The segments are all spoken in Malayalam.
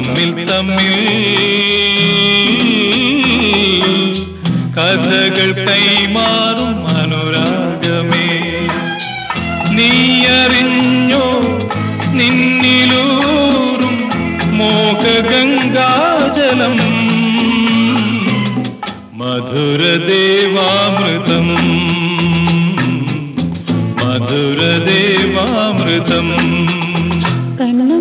തമ്മിൽ തമ്മിൽ കഥകൾ കൈമാറും അനുരാഗമേ നീ അറിഞ്ഞോ നിന്നിലൂറും മോഹഗംഗാജലം. മധുരദേവാമൃതം. മധുരദേവാമൃതം. കണ്ണും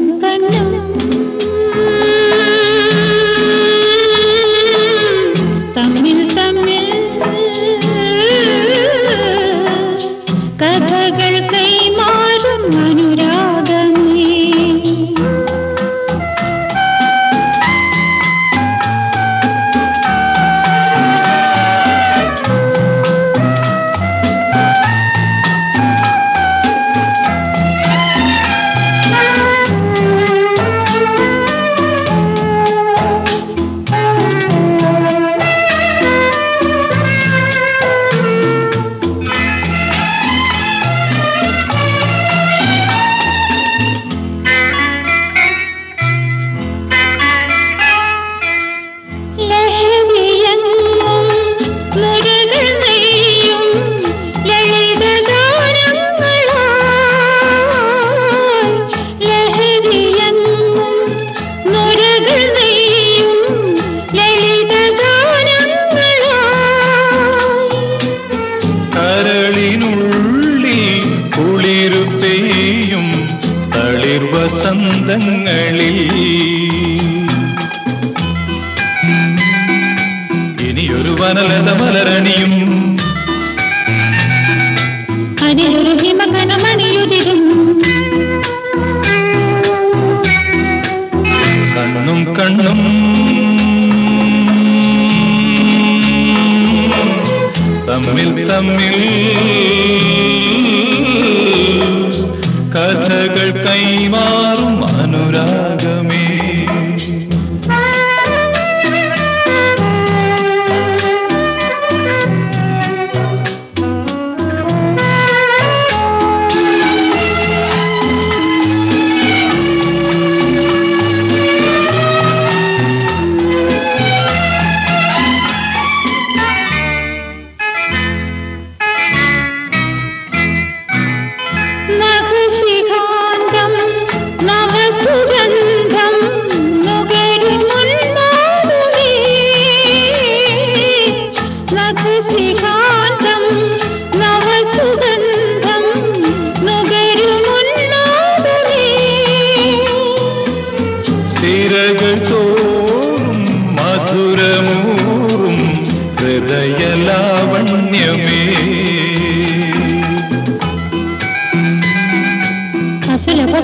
ഇനിയൊരു വനലത മലരണിയും അതിലൊരു ഹിമകണമണിയുതിരും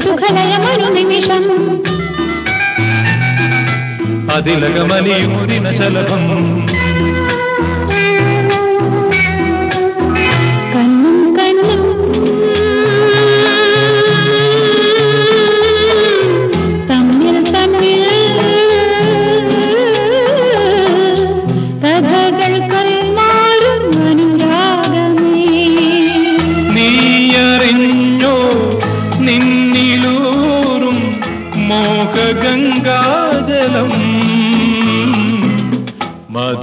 సుఖలయమను నిమిషం అదిలగమని ఊరిన శలభం.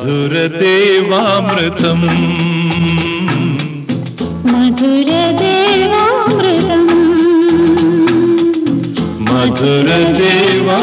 മധുരദേവാമൃതം മധുരദേവാമൃതം മധുരദേവാമൃതം